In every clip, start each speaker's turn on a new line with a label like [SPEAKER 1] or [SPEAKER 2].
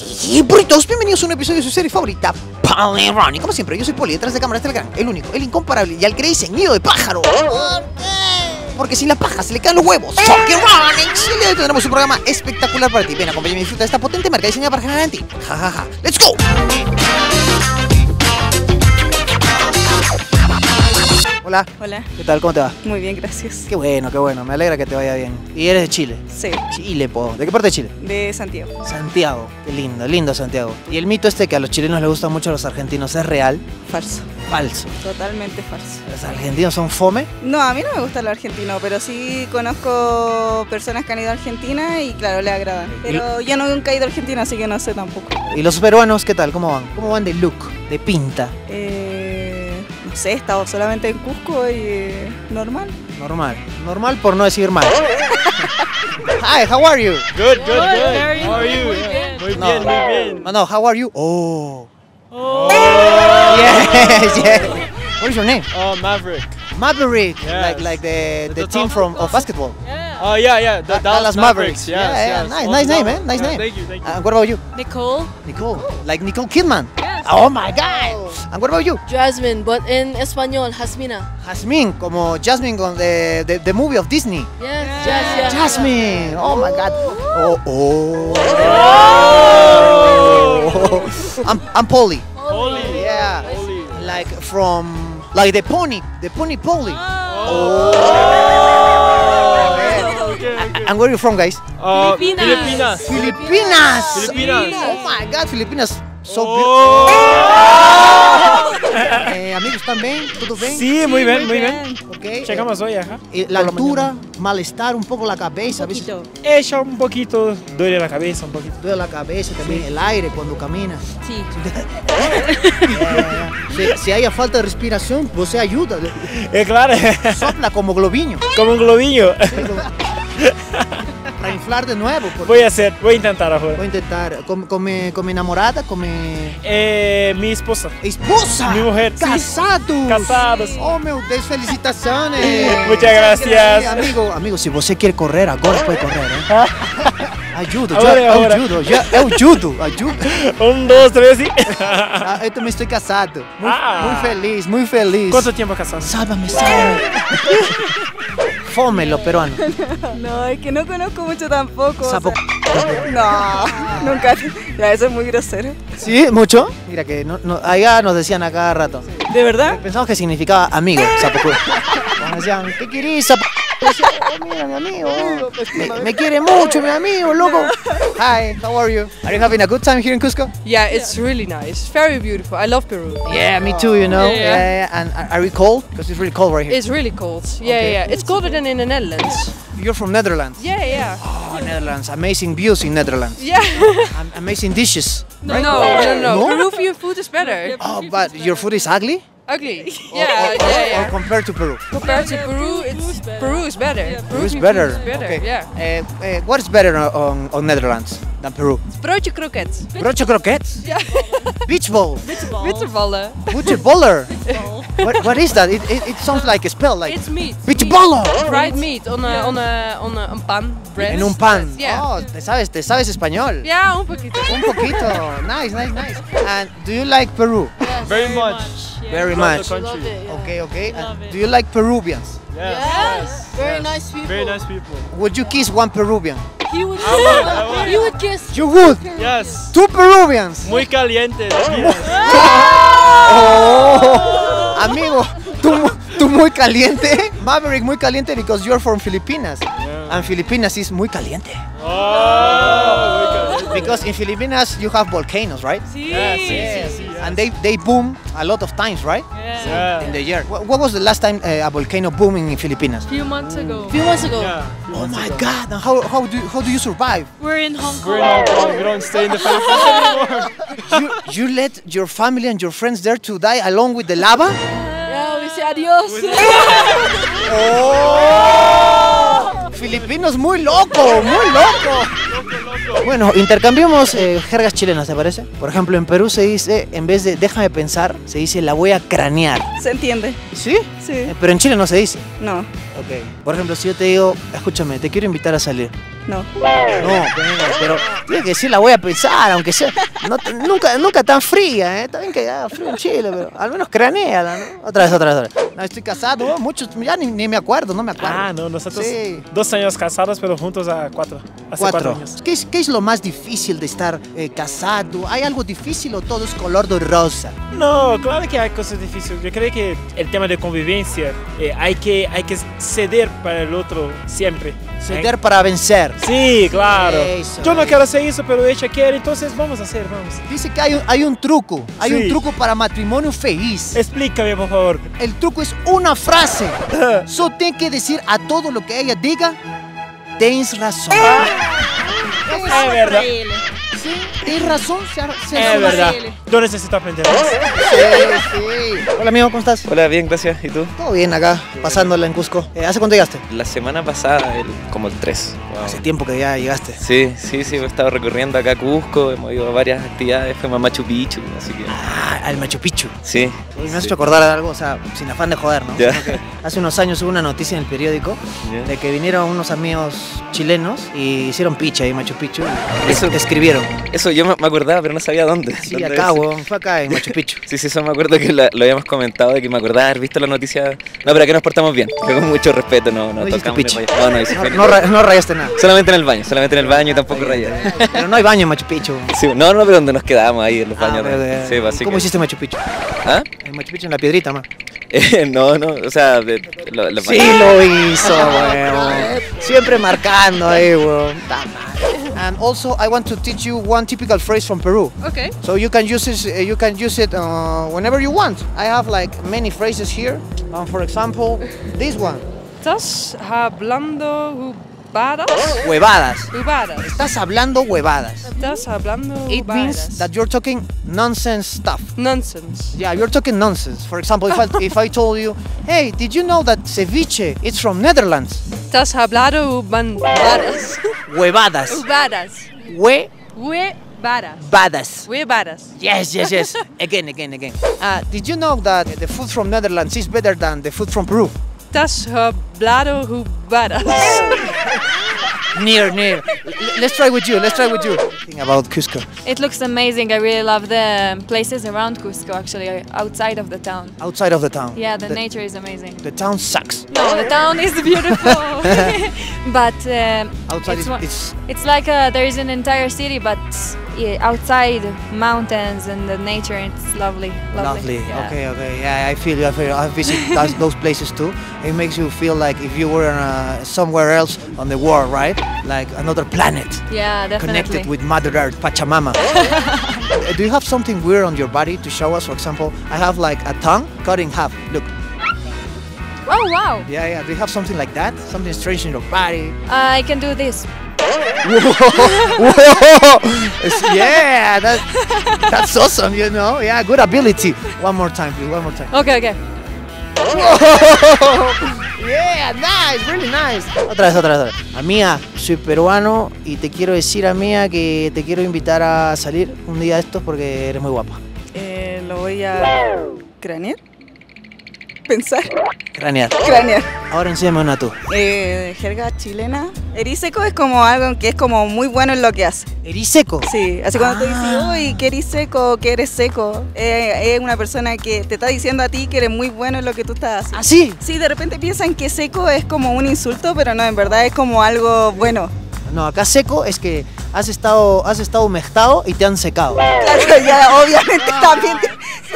[SPEAKER 1] Sí, burritos, bienvenidos a un episodio de su serie favorita, Polly Ron. Y como siempre, yo soy Poli, detrás de cámaras del gran, el único, el incomparable y al que le dicen nido de pájaro. ¿Por qué? Porque sin la paja se le caen los huevos. Fucking Ron. Y el día de hoy tendremos un programa espectacular para ti. Ven, acompáñame y disfruta de esta potente marca diseñada para generar en ti. Ja, ja, ja. ¡Let's go! Hola,
[SPEAKER 2] Hola,
[SPEAKER 1] ¿qué tal? ¿Cómo te va?
[SPEAKER 2] muy bien, gracias.
[SPEAKER 1] Qué bueno, qué bueno, me alegra que te vaya bien. ¿Y eres de Chile?
[SPEAKER 2] Sí,
[SPEAKER 1] Chile, po. ¿De qué parte de Chile?
[SPEAKER 2] de Santiago.
[SPEAKER 1] Santiago, qué lindo, lindo Santiago. Y el mito este que a los chilenos les gusta mucho a los argentinos, ¿es real?
[SPEAKER 2] Falso,
[SPEAKER 1] Falso.
[SPEAKER 2] totalmente falso.
[SPEAKER 1] ¿Los argentinos son fome?
[SPEAKER 2] No, a mí no me gusta el argentino, pero sí conozco personas que han ido a Argentina y claro, les agradan. Pero yo no nunca he ido a Argentina, así que no sé tampoco.
[SPEAKER 1] ¿Y los peruanos qué tal? ¿Cómo van? ¿Cómo van de look, de pinta?
[SPEAKER 2] Eh, no sé, he estado solamente en Cusco y eh, normal.
[SPEAKER 1] Normal. Normal por no decir mal. Hi, how are you?
[SPEAKER 3] Good, good, good.
[SPEAKER 4] very
[SPEAKER 3] How are you?
[SPEAKER 4] muy bien.
[SPEAKER 3] Muy
[SPEAKER 1] No.
[SPEAKER 3] bien, muy bien.
[SPEAKER 1] Oh, no, how are you? Oh.
[SPEAKER 3] Oh,
[SPEAKER 1] Yes, yes. What is your name?
[SPEAKER 3] oh Maverick.
[SPEAKER 1] Maverick,
[SPEAKER 3] Yes.
[SPEAKER 1] like like the,
[SPEAKER 3] The
[SPEAKER 1] team from of basketball.
[SPEAKER 4] Yeah.
[SPEAKER 3] Oh yeah, yeah. The
[SPEAKER 1] Da- Dallas Mavericks.
[SPEAKER 3] Yes,
[SPEAKER 1] Yeah, yeah,
[SPEAKER 3] yes.
[SPEAKER 1] nice- nice name,
[SPEAKER 3] Dallas.
[SPEAKER 1] eh? Nice
[SPEAKER 3] Yeah,
[SPEAKER 1] name.
[SPEAKER 3] Thank you, thank you.
[SPEAKER 1] And what about you?
[SPEAKER 4] Nicole.
[SPEAKER 1] Nicole, like Nicole Kidman.
[SPEAKER 4] Yes.
[SPEAKER 1] Oh my God. And what about you?
[SPEAKER 5] Jasmine, but in español, Jasmina.
[SPEAKER 1] Jasmine, como Jasmine con the, the, the movie of Disney.
[SPEAKER 5] Yes, yes, yes.
[SPEAKER 1] Jasmine. Oh my God. Oh, oh.
[SPEAKER 3] Oh!
[SPEAKER 1] I'm, I'm Polly.
[SPEAKER 3] Holy.
[SPEAKER 1] Yeah.
[SPEAKER 3] Holy.
[SPEAKER 1] Like from, like the pony, the pony Polly.
[SPEAKER 3] Oh, okay, okay.
[SPEAKER 1] And where are you from, guys?
[SPEAKER 3] Uh,
[SPEAKER 4] Filipinas.
[SPEAKER 3] Filipinas.
[SPEAKER 1] Filipinas.
[SPEAKER 3] Filipinas.
[SPEAKER 1] Oh my God, Filipinas. So
[SPEAKER 3] Oh!
[SPEAKER 1] Eh, amigos, ¿están bien? ¿Todo bien?
[SPEAKER 3] Sí, muy bien, muy bien.
[SPEAKER 1] Ok.
[SPEAKER 3] Llegamos hoy, ajá.
[SPEAKER 1] Eh, la altura, malestar, un poco la cabeza, a veces
[SPEAKER 3] Ella un poquito, duele la cabeza un poquito.
[SPEAKER 1] duele la cabeza también, el aire cuando caminas.
[SPEAKER 4] Sí.
[SPEAKER 1] Eh, si, si hay falta de respiración, você ayuda.
[SPEAKER 3] Eh, claro,
[SPEAKER 1] Sopla como globiño.
[SPEAKER 3] como un globillo.
[SPEAKER 1] Para inflar de nuevo. porque
[SPEAKER 3] Voy a hacer, voy a intentar ahora.
[SPEAKER 1] Voy a intentar con, con mi, con mi enamorada, con mi
[SPEAKER 3] Eh, mi esposa.
[SPEAKER 1] esposa.
[SPEAKER 3] Mi mujer, sí.
[SPEAKER 1] Casados.
[SPEAKER 3] Casados.
[SPEAKER 1] Oh, meu Deus, felicitaciones.
[SPEAKER 3] Muchas gracias.
[SPEAKER 1] Amigo, amigo, se você quer correr agora, pode correr, hein? Ajudo,
[SPEAKER 3] Agora,
[SPEAKER 1] eu, eu
[SPEAKER 3] agora.
[SPEAKER 1] ajudo, já, eu ajudo, ajudo.
[SPEAKER 3] Un, dos, tres y.
[SPEAKER 1] Ah, eu também estou casado. Muito,
[SPEAKER 3] Ah.
[SPEAKER 1] muito feliz, muito feliz.
[SPEAKER 3] ¿Cuánto tiempo casados?
[SPEAKER 1] Sálvame, sálvame. Fome los peruanos.
[SPEAKER 2] No, es que no conozco mucho tampoco. o
[SPEAKER 1] Sapo.
[SPEAKER 2] sea, no, nunca. Ya, eso es muy grosero.
[SPEAKER 1] ¿Sí? ¿Mucho? Mira que no, no- allá nos decían a cada rato.
[SPEAKER 2] ¿De verdad?
[SPEAKER 1] Pensamos que significaba amigo, sapo. Nos decían, ¿qué sapo? Decía, "Oh, mira, mi amigo. Me, me quiere mucho, mi amigo, loco. Hi, how are you? Are you having a good time here in Cusco?
[SPEAKER 6] Yeah, it's really nice. Very beautiful. I love Peru.
[SPEAKER 1] Yeah, me too, you know.
[SPEAKER 6] Yeah, yeah.
[SPEAKER 1] yeah. And are you cold? Because it's really cold right here.
[SPEAKER 6] It's really cold. Yeah,
[SPEAKER 1] Okay.
[SPEAKER 6] yeah. It's colder than in the Netherlands.
[SPEAKER 1] You're from Netherlands.
[SPEAKER 6] Yeah, yeah.
[SPEAKER 1] Oh, Netherlands. Amazing views in Netherlands.
[SPEAKER 6] Yeah.
[SPEAKER 1] Amazing dishes.
[SPEAKER 6] no, no, no,
[SPEAKER 1] No?
[SPEAKER 6] Peruvian food is better.
[SPEAKER 1] Oh, but your food is ugly?
[SPEAKER 6] Ugly.
[SPEAKER 1] Or-
[SPEAKER 6] Yeah,
[SPEAKER 1] or,
[SPEAKER 6] yeah,
[SPEAKER 1] Or compared to Peru?
[SPEAKER 6] Compared to Peru, it's Peru is better.
[SPEAKER 1] Peru is better.
[SPEAKER 6] food is better.
[SPEAKER 1] Okay.
[SPEAKER 6] Yeah.
[SPEAKER 1] Uh, uh, what is better on, on Netherlands than Peru?
[SPEAKER 6] Broodje kroket.
[SPEAKER 1] Broodje kroket?
[SPEAKER 6] Yeah.
[SPEAKER 1] Beach ball?
[SPEAKER 6] Bitterballen.
[SPEAKER 1] Bitterballer? what, what is that? It, it, it sounds like a spell, like
[SPEAKER 6] It's meat.
[SPEAKER 1] bitterballer.
[SPEAKER 6] Fried meat on a on a on a, on pan bread.
[SPEAKER 1] En un pan.
[SPEAKER 6] Yeah.
[SPEAKER 1] Oh, te sabes, te sabes español.
[SPEAKER 6] Yeah, un poquito.
[SPEAKER 1] Un poquito. Nice, nice, nice. And do you like Peru?
[SPEAKER 3] Very much.
[SPEAKER 1] Very
[SPEAKER 3] Love
[SPEAKER 1] much.
[SPEAKER 3] the country.
[SPEAKER 1] Okay, okay. And do you like Peruvians?
[SPEAKER 3] Yes.
[SPEAKER 5] Yes, very nice people.
[SPEAKER 3] Very nice people.
[SPEAKER 1] Would you kiss one Peruvian?
[SPEAKER 5] He would,
[SPEAKER 3] I would, I would.
[SPEAKER 5] he would kiss.
[SPEAKER 1] You would.
[SPEAKER 3] Yes.
[SPEAKER 1] Two Peruvians.
[SPEAKER 3] Muy caliente. Oh,
[SPEAKER 1] oh. amigo, tú, tú muy caliente. Maverick muy caliente because you're from Filipinas. And Filipinas is muy caliente.
[SPEAKER 3] Oh, muy caliente.
[SPEAKER 1] Because in Filipinas you have volcanoes, right?
[SPEAKER 3] Yes, yes, yes.
[SPEAKER 1] And they, they boom a lot of times, right?
[SPEAKER 3] Yeah.
[SPEAKER 1] In the year. What, what was the last time uh, a volcano booming in Filipinas?
[SPEAKER 4] few months ago.
[SPEAKER 5] A few months ago.
[SPEAKER 3] Yeah.
[SPEAKER 1] Oh my God! And how, how, do, how do you survive?
[SPEAKER 4] We're in Hong
[SPEAKER 3] We're in
[SPEAKER 4] Kong.
[SPEAKER 3] Hong Kong. We don't stay in the Philippines anymore.
[SPEAKER 1] You, you let your family and your friends there to die along with the lava?
[SPEAKER 5] Yeah, we say adios.
[SPEAKER 1] ¡Oh! Filipinos muy loco, muy loco. Bueno, intercambiamos eh, jergas chilenas, ¿te parece? Por ejemplo, en Perú se dice, en vez de déjame pensar, se dice la voy a cranear.
[SPEAKER 2] ¿Se entiende?
[SPEAKER 1] ¿Sí?
[SPEAKER 2] Sí.
[SPEAKER 1] Eh, Pero en Chile no se dice.
[SPEAKER 2] No.
[SPEAKER 1] Ok. Por ejemplo, si yo te digo, escúchame, te quiero invitar a salir.
[SPEAKER 2] No.
[SPEAKER 1] No, pero, pero tienes que decir, la voy a pensar, aunque sea. no nunca, nunca tan fría, ¿eh? Está bien que haga frío en Chile, pero al menos craneala, ¿no? Otra vez, otra vez, otra vez. No, estoy casado, muchos, ya ni, ni me acuerdo, no me acuerdo.
[SPEAKER 3] Ah, no, nosotros
[SPEAKER 1] Sí.
[SPEAKER 3] dos años casados, pero juntos a cuatro. Hace cuatro, años.
[SPEAKER 1] ¿Qué es, qué es lo más difícil de estar eh, casado? ¿Hay algo difícil o todo es color de rosa?
[SPEAKER 3] No, claro que hay cosas difíciles. Yo creo que el tema de convivencia eh, hay, que, hay que ceder para el otro siempre.
[SPEAKER 1] Ceder para vencer.
[SPEAKER 3] Sí, claro.
[SPEAKER 1] Eso,
[SPEAKER 3] Yo no
[SPEAKER 1] eso.
[SPEAKER 3] quiero hacer eso, pero ella quiere, entonces vamos a hacer, vamos.
[SPEAKER 1] Dice que hay un, hay un truco, hay un
[SPEAKER 3] Sí.
[SPEAKER 1] truco para matrimonio feliz.
[SPEAKER 3] Explícame, por favor.
[SPEAKER 1] El truco es una frase. Solo tiene que decir a todo lo que ella diga, tienes razón.
[SPEAKER 3] Es verdad.
[SPEAKER 1] Sí, tienes razón. se ha- se
[SPEAKER 3] Es verdad. Yo necesito aprender más.
[SPEAKER 1] Sí, sí. Hola amigo, ¿cómo estás?
[SPEAKER 4] Hola, bien, gracias. ¿Y tú?
[SPEAKER 1] Todo bien acá, pasándola en Cusco. Eh, ¿Hace cuánto llegaste?
[SPEAKER 4] La semana pasada, el- como el 3.
[SPEAKER 1] Hace tiempo que ya llegaste.
[SPEAKER 4] Sí, sí, sí, he estado recorriendo acá Cusco, hemos ido a varias actividades, fuimos a Machu Picchu, así que
[SPEAKER 1] Ah, al Machu Picchu.
[SPEAKER 4] sí.
[SPEAKER 1] Y me has
[SPEAKER 4] sí.
[SPEAKER 1] hecho acordar de algo, o sea, sin afán de joder, ¿no?
[SPEAKER 4] Ya.
[SPEAKER 1] Sino que hace unos años hubo una noticia en el periódico
[SPEAKER 4] Ya.
[SPEAKER 1] de que vinieron unos amigos chilenos y hicieron picha ahí en Machu Picchu. y
[SPEAKER 4] Eso-
[SPEAKER 1] escribieron.
[SPEAKER 4] Eso yo me acordaba, pero no sabía dónde.
[SPEAKER 1] Sí,
[SPEAKER 4] dónde
[SPEAKER 1] acá, weón, fue acá en Machu Picchu.
[SPEAKER 4] Sí, sí, eso me acuerdo que la- lo habíamos comentado, de que me acordaba haber visto la noticia. No, pero aquí nos portamos bien, con mucho respeto, no, no,
[SPEAKER 1] No
[SPEAKER 4] tocamos. No, no,
[SPEAKER 1] rayaste nada.
[SPEAKER 4] Solamente en el baño, solamente en el baño y tampoco rayé.
[SPEAKER 1] Pero no hay baño en Machu Picchu.
[SPEAKER 4] Sí, no, no, pero donde nos quedamos ahí en los
[SPEAKER 1] Ah,
[SPEAKER 4] baños. sí, pues, así
[SPEAKER 1] ¿Cómo
[SPEAKER 4] que-
[SPEAKER 1] hiciste Machu Picchu?
[SPEAKER 4] ¿Ah?
[SPEAKER 1] En Machu Picchu en la piedrita, man.
[SPEAKER 4] Eh, no, no, o sea, de, lo-
[SPEAKER 1] Sí lo hizo, weón. Siempre marcando ahí, weón. Ta madre. And also, I want to teach you one typical phrase from Peru.
[SPEAKER 6] Okay.
[SPEAKER 1] So you can use it. uh, You can use it uh, whenever you want. I have like many phrases here. Um, for example, this one:
[SPEAKER 6] Estás hablando hubadas.
[SPEAKER 1] huevadas.
[SPEAKER 6] Hubadas.
[SPEAKER 1] Estás hablando huevadas.
[SPEAKER 6] Estás hablando
[SPEAKER 1] It means that you're talking nonsense stuff.
[SPEAKER 6] Nonsense.
[SPEAKER 1] Yeah, you're talking nonsense. For example, if I, if I told you, hey, did you know that ceviche is from Netherlands?
[SPEAKER 6] Estás hablando hubadas.
[SPEAKER 1] Huevadas. Huevadas.
[SPEAKER 6] Huevadas. Huevadas.
[SPEAKER 1] Yes, yes, yes. again, again, again. Uh, did you know that the food from Netherlands is better than the food from Peru?
[SPEAKER 6] Estás hablando hubadas.
[SPEAKER 1] Near, near. L- let's try with you. Let's try with you. Think about Cusco.
[SPEAKER 7] It looks amazing. I really love the places around Cusco, actually, outside of the town.
[SPEAKER 1] Outside of the town.
[SPEAKER 7] Yeah, the,
[SPEAKER 1] the,
[SPEAKER 7] nature is amazing.
[SPEAKER 1] the town sucks.
[SPEAKER 7] No, the town is beautiful. but um,
[SPEAKER 1] Outside
[SPEAKER 7] it's,
[SPEAKER 1] is,
[SPEAKER 7] one-
[SPEAKER 1] it's
[SPEAKER 7] it's like uh, there is an entire city, but yeah, outside mountains and the nature, it's lovely.
[SPEAKER 1] lovely.
[SPEAKER 7] Lovely. Yeah.
[SPEAKER 1] Okay, okay. Yeah, I feel you. I visited those, those places too. It makes you feel like if you were uh, somewhere else on the world, right? Like another planet.
[SPEAKER 7] Yeah, definitely.
[SPEAKER 1] Connected with Mother Earth, Pachamama. Uh, Do you have something weird on your body to show us? For example, I have like a tongue cut in half. Look.
[SPEAKER 7] oh wow!
[SPEAKER 1] Yeah, yeah. Do you have something like that? Something strange in your body?
[SPEAKER 7] I can do this.
[SPEAKER 1] It's- yeah, that, that's awesome, you know? Yeah, good ability. One more time, please. One more time.
[SPEAKER 7] Okay, okay.
[SPEAKER 1] Yeah, nice, really nice. Otra vez, otra vez, otra vez. Amiga, soy peruano y te quiero decir, amiga, que te quiero invitar a salir un día de estos porque eres muy guapa.
[SPEAKER 2] Eh, lo voy a cranear. Pensar.
[SPEAKER 1] Cranear.
[SPEAKER 2] Cranear.
[SPEAKER 1] Ahora enséñame una tú.
[SPEAKER 2] Eh, jerga chilena. Eriseco es como algo que es como muy bueno en lo que hace.
[SPEAKER 1] Eriseco.
[SPEAKER 2] Sí, así cuando te
[SPEAKER 1] Ah.
[SPEAKER 2] dicen, uy, que eres seco, que eres seco, eh, es una persona que te está diciendo a ti que eres muy bueno en lo que tú estás haciendo.
[SPEAKER 1] ¿Ah, sí?
[SPEAKER 2] Sí, de repente piensan que seco es como un insulto, pero no, en verdad es como algo bueno.
[SPEAKER 1] No, acá seco es que has estado, has estado humectado y te han secado.
[SPEAKER 2] Claro, ya obviamente también.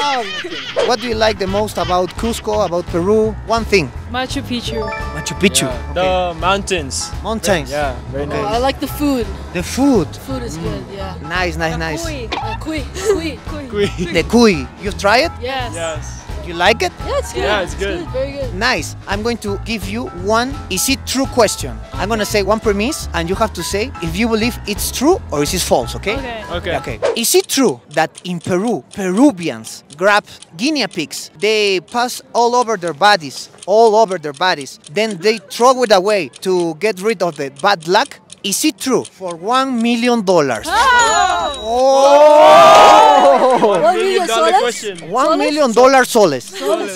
[SPEAKER 1] What do you like the most about Cusco, about Peru? One thing.
[SPEAKER 5] Machu Picchu.
[SPEAKER 1] Machu Picchu.
[SPEAKER 3] The mountains.
[SPEAKER 1] Mountains.
[SPEAKER 3] Yeah, very
[SPEAKER 1] Okay.
[SPEAKER 5] Oh. I like the food.
[SPEAKER 1] The food.
[SPEAKER 5] Food is good, yeah.
[SPEAKER 1] Nice, nice, nice.
[SPEAKER 5] Uh, kui, kui, kui.
[SPEAKER 1] The cuy. You try it?
[SPEAKER 5] Yes.
[SPEAKER 3] Yes.
[SPEAKER 1] You like it?
[SPEAKER 5] Yeah, it's good.
[SPEAKER 3] Yeah, it's good.
[SPEAKER 5] Very good.
[SPEAKER 1] Nice. I'm going to give you one is it true question. I'm going to say one premise and you have to say if you believe it's true or is it false, okay?
[SPEAKER 5] Okay.
[SPEAKER 3] Okay.
[SPEAKER 1] Okay. Is it true that in Peru, Peruvians grab guinea pigs, they pass all over their bodies, all over their bodies, then they throw it away to get rid of the bad luck? Is it true? For one million dollars. Ah! Oh!
[SPEAKER 5] One million
[SPEAKER 3] dollar
[SPEAKER 5] soles?
[SPEAKER 1] One million dollar soles.
[SPEAKER 5] Soles.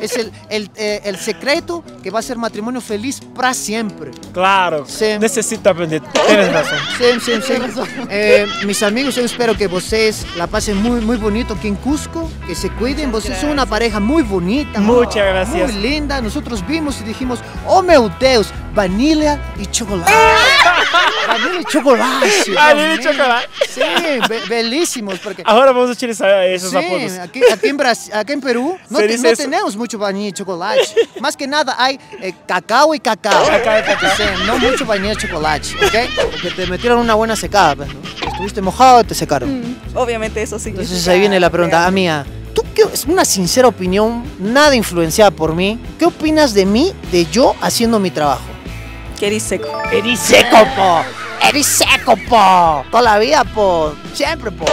[SPEAKER 1] Es el, el, eh, el secreto que va a ser matrimonio feliz para siempre.
[SPEAKER 3] Claro,
[SPEAKER 1] Sí.
[SPEAKER 3] necesito aprender. Tienes razón.
[SPEAKER 1] Sim, sim. Eh, mis amigos, eu espero que vocês la pasen muy, muy bonito aquí en Cusco, que se cuiden. Vocês son una pareja muy bonita,
[SPEAKER 3] Muchas
[SPEAKER 1] muy
[SPEAKER 3] gracias.
[SPEAKER 1] linda. Nosotros vimos y dijimos, oh meu Deus, vanilla y chocolate. vanilla y chocolate.
[SPEAKER 3] Vanilla y chocolate.
[SPEAKER 1] Sí, be- belísimos. Porque
[SPEAKER 3] Ahora vamos a utilizar esos
[SPEAKER 1] Sí,
[SPEAKER 3] apodos.
[SPEAKER 1] aquí, aquí en Brasil, acá en Perú no, te- no tenemos mucho vainilla y chocolate. Más que nada hay eh, cacao y cacao.
[SPEAKER 3] Cacao y cacao.
[SPEAKER 1] Sí, no mucho vainilla y chocolate, ¿ok? Porque te metieron una buena secada, pues, ¿no? Estuviste mojado y te secaron.
[SPEAKER 2] Obviamente eso sí.
[SPEAKER 1] Entonces ahí viene la pregunta, amiga. ¿Tú qué, es una sincera opinión, nada influenciada por mí? ¿Qué opinas de mí, de yo haciendo mi trabajo?
[SPEAKER 2] Que eres seco.
[SPEAKER 1] Eres seco, po. Eres seco, po. Toda la vida, po. Siempre, po.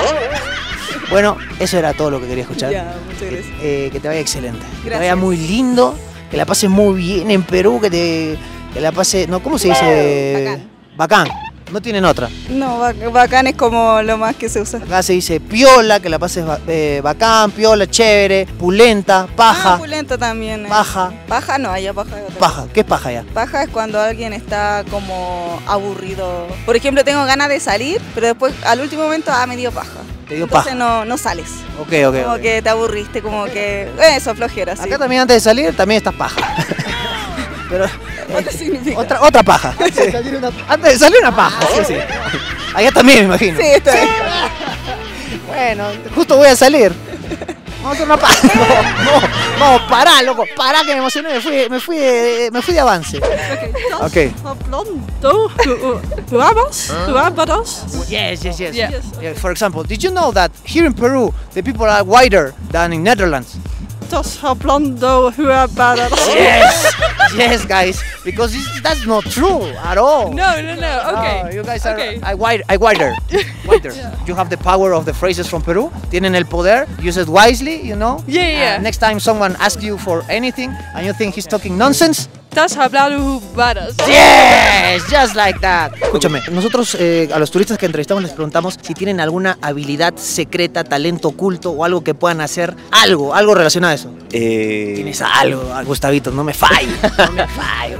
[SPEAKER 1] Bueno, eso era todo lo que quería escuchar.
[SPEAKER 2] Ya, muchas gracias.
[SPEAKER 1] Eh, que te vaya excelente. Que te vaya muy lindo. Que la pases muy bien en Perú. Que te que la pase. No, ¿cómo se dice? Bacán. No tienen otra.
[SPEAKER 2] No, bac- bacán es como lo más que se usa.
[SPEAKER 1] Acá se dice piola, que la pases eh, bacán, piola, chévere, pulenta,
[SPEAKER 2] Ah,
[SPEAKER 1] paja.
[SPEAKER 2] pulento también. eh.
[SPEAKER 1] Paja.
[SPEAKER 2] Paja no, allá paja es otra
[SPEAKER 1] Paja. ¿Qué es paja ya?
[SPEAKER 2] Paja es cuando alguien está como aburrido. Por ejemplo, tengo ganas de salir, pero después al último momento, ah, me dio paja.
[SPEAKER 1] Te dio
[SPEAKER 2] Entonces
[SPEAKER 1] paja.
[SPEAKER 2] no, no sales.
[SPEAKER 1] Ok, ok.
[SPEAKER 2] Como que te aburriste, como que... Eso, flojera, sí.
[SPEAKER 1] Acá también antes de salir, también estás paja. Pero.
[SPEAKER 2] ¿Qué significa?
[SPEAKER 1] Otra, otra paja. Sí. Antes de salir una paja. Sí, sí. Allá también me imagino.
[SPEAKER 2] Sí, está bien.
[SPEAKER 1] Bueno, justo voy a salir. Vamos a hacer una paja. No, no, no, pará, loco. Pará que me emocioné. Me fui, me fui, de, me fui de avance. Ok.
[SPEAKER 6] Who ambas, who ambas.
[SPEAKER 1] Yes, yes, yes.
[SPEAKER 6] Yeah.
[SPEAKER 1] For example, did you know that here in Peru the people are whiter than in Netherlands?
[SPEAKER 6] Estás hablando, ambas.
[SPEAKER 1] Yes, yes, guys. Because this, that's not true at all.
[SPEAKER 6] No, no, no. Okay.
[SPEAKER 1] Oh, you guys are
[SPEAKER 6] Okay.
[SPEAKER 1] I white, I whiter, whiter. You have the power of the phrases from Peru. Tienen el poder. Use it wisely, you know.
[SPEAKER 6] Yeah, yeah.
[SPEAKER 1] Uh, next time someone asks you for anything and you think he's talking nonsense,
[SPEAKER 6] Estás hablando, ambas.
[SPEAKER 1] Yes, just like that. Escúchame, nosotros eh, a los turistas que entrevistamos les preguntamos si tienen alguna habilidad secreta, talento oculto o algo que puedan hacer, algo, algo relacionado a eso.
[SPEAKER 4] Eh,
[SPEAKER 1] Tienes algo, Gustavito, no me falles, no me falles.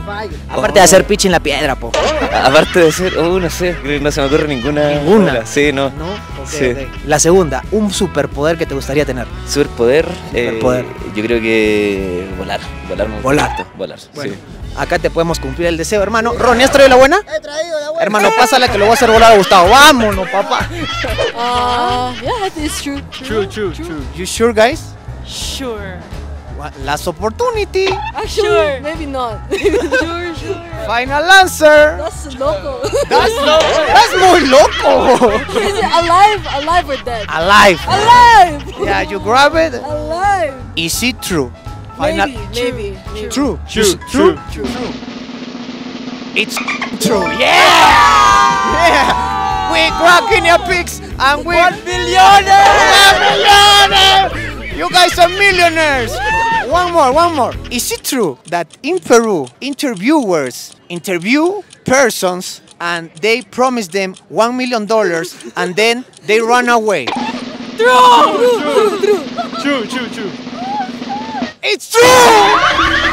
[SPEAKER 1] Aparte de hacer pitch en la piedra, po.
[SPEAKER 4] aparte de ser, oh, no sé, no se me ocurre ninguna.
[SPEAKER 1] Ninguna.
[SPEAKER 4] Sí, no.
[SPEAKER 1] ¿No?
[SPEAKER 4] Sí.
[SPEAKER 1] ok. La segunda, un superpoder que te gustaría tener.
[SPEAKER 4] Superpoder. eh,
[SPEAKER 1] Superpoder.
[SPEAKER 4] yo creo que volar. Volar
[SPEAKER 1] Volar.
[SPEAKER 4] Volar.
[SPEAKER 1] Bueno,
[SPEAKER 4] sí.
[SPEAKER 1] acá te podemos cumplir el deseo, hermano. Ron, ¿has traído la buena? He traído la buena. Hermano, pásala que lo voy a hacer volar a Gustavo. Vámonos, papá.
[SPEAKER 5] Uh, yeah, it's true.
[SPEAKER 3] True, true, true.
[SPEAKER 1] You sure, guys?
[SPEAKER 5] Sure.
[SPEAKER 1] Last opportunity.
[SPEAKER 5] Actually, maybe not. sure, sure.
[SPEAKER 1] Final answer.
[SPEAKER 5] That's local.
[SPEAKER 1] That's, local. that's muy loco.
[SPEAKER 5] Is it alive? Alive or dead?
[SPEAKER 1] Alive.
[SPEAKER 5] Alive!
[SPEAKER 1] Yeah, you grab it.
[SPEAKER 5] Alive!
[SPEAKER 1] Is it true? Final.
[SPEAKER 5] Maybe, maybe, maybe.
[SPEAKER 1] True.
[SPEAKER 3] True,
[SPEAKER 1] True.
[SPEAKER 3] true.
[SPEAKER 1] It's true. Yeah. Yeah. We grab guinea pigs and we. One millionaire. One millionaire. You guys are millionaires. One more, one more. Is it true that in Peru, interviewers interview persons and they promise them one million dollars and then they run away? True, true, true.
[SPEAKER 3] True, true. true.
[SPEAKER 1] It's true!